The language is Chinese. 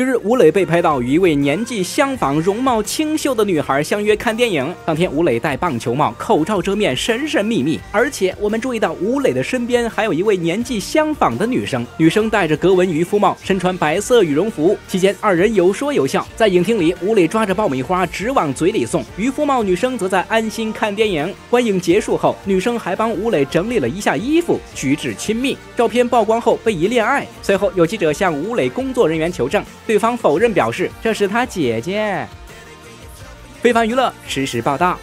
近日，吴磊被拍到与一位年纪相仿、容貌清秀的女孩相约看电影。当天，吴磊戴棒球帽，口罩遮面，神神秘秘。而且，我们注意到吴磊的身边还有一位年纪相仿的女生，女生戴着格纹渔夫帽，身穿白色羽绒服。期间，二人有说有笑。在影厅里，吴磊抓着爆米花直往嘴里送，渔夫帽女生则在安心看电影。观影结束后，女生还帮吴磊整理了一下衣服，举止亲密。照片曝光后，被疑恋爱。随后，有记者向吴磊工作人员求证。对方否认，表示这是他姐姐。非凡娱乐实时报道。